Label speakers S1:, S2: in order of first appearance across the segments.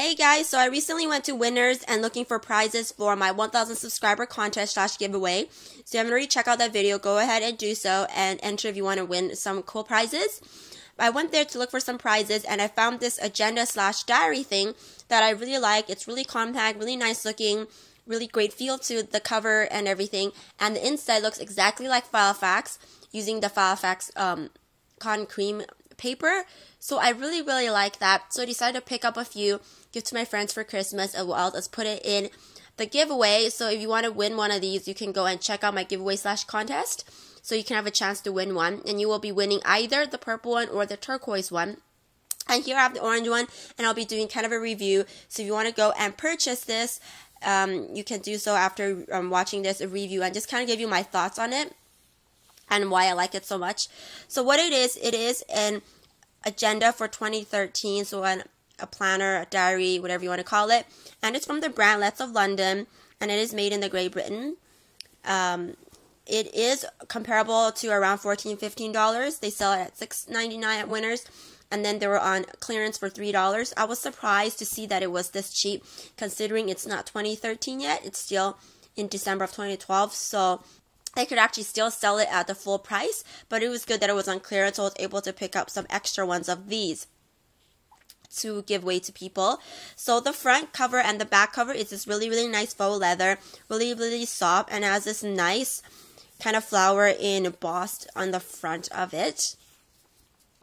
S1: Hey guys, so I recently went to Winners and looking for prizes for my 1000 subscriber contest slash giveaway. So if you haven't already checked out that video, go ahead and do so and enter if you want to win some cool prizes. I went there to look for some prizes and I found this agenda slash diary thing that I really like. It's really compact, really nice looking, really great feel to the cover and everything. And the inside looks exactly like Filofax using the Filofax um, cotton cream paper. So I really, really like that. So I decided to pick up a few, give to my friends for Christmas, as well as put it in the giveaway. So if you want to win one of these, you can go and check out my giveaway slash contest. So you can have a chance to win one. And you will be winning either the purple one or the turquoise one. And here I have the orange one, and I'll be doing kind of a review. So if you want to go and purchase this, um, you can do so after um, watching this review and just kind of give you my thoughts on it and why I like it so much. So what it is, it is an agenda for 2013, so an, a planner, a diary, whatever you want to call it, and it's from the brand Letts of London, and it is made in the Great Britain. Um, it is comparable to around 14 $15. They sell it at $6.99 at Winners and then they were on clearance for $3. I was surprised to see that it was this cheap considering it's not 2013 yet. It's still in December of 2012. So I could actually still sell it at the full price, but it was good that it was on clearance, so I was able to pick up some extra ones of these to give away to people. So the front cover and the back cover is this really, really nice faux leather, really, really soft, and has this nice kind of flower embossed on the front of it.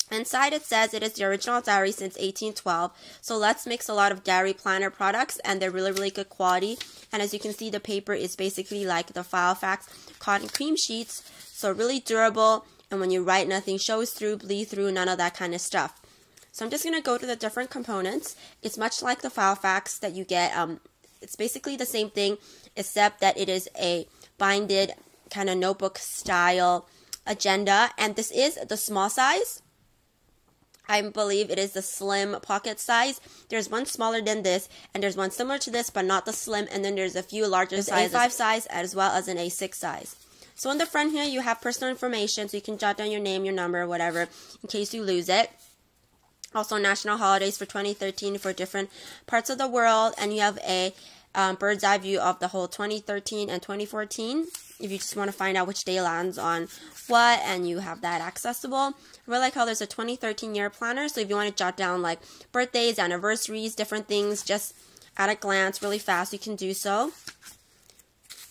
S1: Inside it says it is the original diary since 1812. So Letts makes a lot of diary planner products and they're really, really good quality. And as you can see, the paper is basically like the Filofax cotton cream sheets. So really durable. And when you write, nothing shows through, bleed through, none of that kind of stuff. So I'm just going to go to the different components. It's much like the Filofax that you get. Um, it's basically the same thing, except that it is a binded kind of notebook style agenda. And this is the small size. I believe it is the slim pocket size. There's one smaller than this, and there's one similar to this, but not the slim. And then there's a few larger sizes, A5 size as well as an A6 size. So on the front here, you have personal information, so you can jot down your name, your number, whatever, in case you lose it. Also, national holidays for 2013 for different parts of the world, and you have a um, bird's eye view of the whole 2013 and 2014 if you just want to find out which day lands on what and you have that accessible. I really like how there's a 2013 year planner. So if you want to jot down like birthdays, anniversaries, different things just at a glance really fast, you can do so.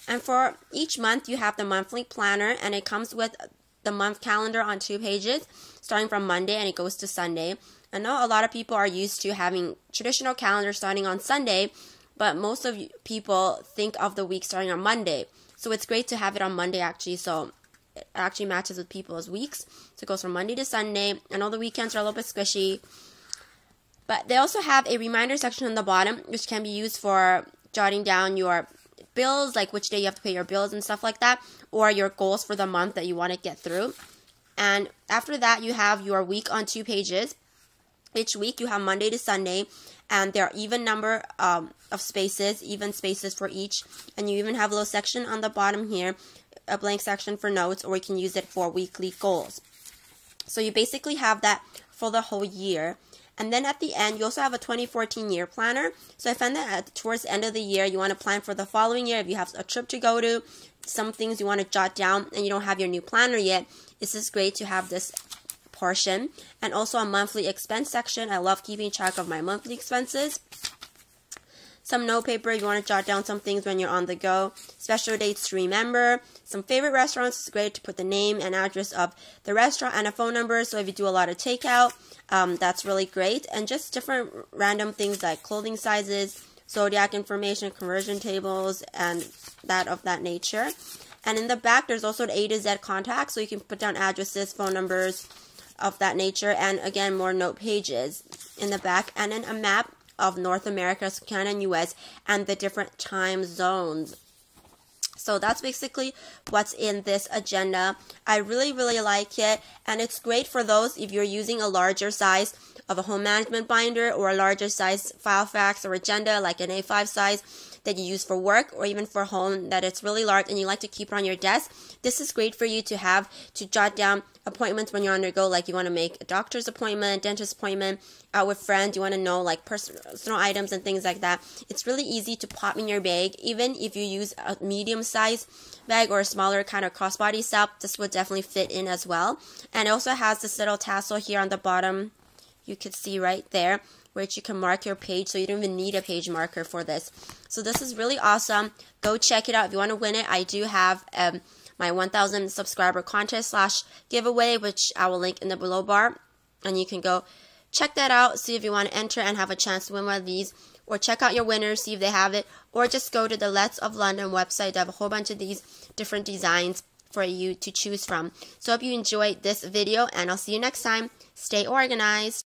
S1: And for each month, you have the monthly planner and it comes with the month calendar on two pages, starting from Monday and it goes to Sunday. I know a lot of people are used to having traditional calendars starting on Sunday, but most of people think of the week starting on Monday. So it's great to have it on Monday actually. So it actually matches with people's weeks. So it goes from Monday to Sunday. I know the weekends are a little bit squishy. But they also have a reminder section on the bottom, which can be used for jotting down your bills, like which day you have to pay your bills and stuff like that, or your goals for the month that you want to get through. And after that, you have your week on two pages. Each week, you have Monday to Sunday, and there are even number um, of spaces, even spaces for each. And you even have a little section on the bottom here, a blank section for notes, or you can use it for weekly goals. So you basically have that for the whole year. And then at the end, you also have a 2014 year planner. So I found that at, towards the end of the year, you want to plan for the following year. If you have a trip to go to, some things you want to jot down, and you don't have your new planner yet, this is great to have this portion and also a monthly expense section. I love keeping track of my monthly expenses. Some note paper you want to jot down some things when you're on the go. Special dates to remember. Some favorite restaurants. It's great to put the name and address of the restaurant and a phone number. So if you do a lot of takeout, um, that's really great. And just different random things like clothing sizes, zodiac information, conversion tables, and that of that nature. And in the back, there's also the A to Z contact, so you can put down addresses, phone numbers, of that nature and again more note pages in the back and then a map of North America, Canada and US and the different time zones. So that's basically what's in this agenda. I really, really like it. And it's great for those if you're using a larger size of a home management binder or a larger size Filofax or agenda like an A5 size that you use for work or even for home that it's really large and you like to keep it on your desk. This is great for you to have to jot down appointments when you're on the go, like you want to make a doctor's appointment, dentist appointment, out with friends, you want to know like personal items and things like that. It's really easy to pop in your bag, even if you use a medium size bag or a smaller kind of crossbody strap. This would definitely fit in as well. And it also has this little tassel here on the bottom. You could see right there which you can mark your page so you don't even need a page marker for this. So this is really awesome. Go check it out if you want to win it. I do have um, my 1000 subscriber contest slash giveaway, which I will link in the below bar. And you can go check that out, see if you want to enter and have a chance to win one of these. Or check out your winners, see if they have it. Or just go to the Letts of London website. They have a whole bunch of these different designs for you to choose from. So I hope you enjoyed this video and I'll see you next time. Stay organized.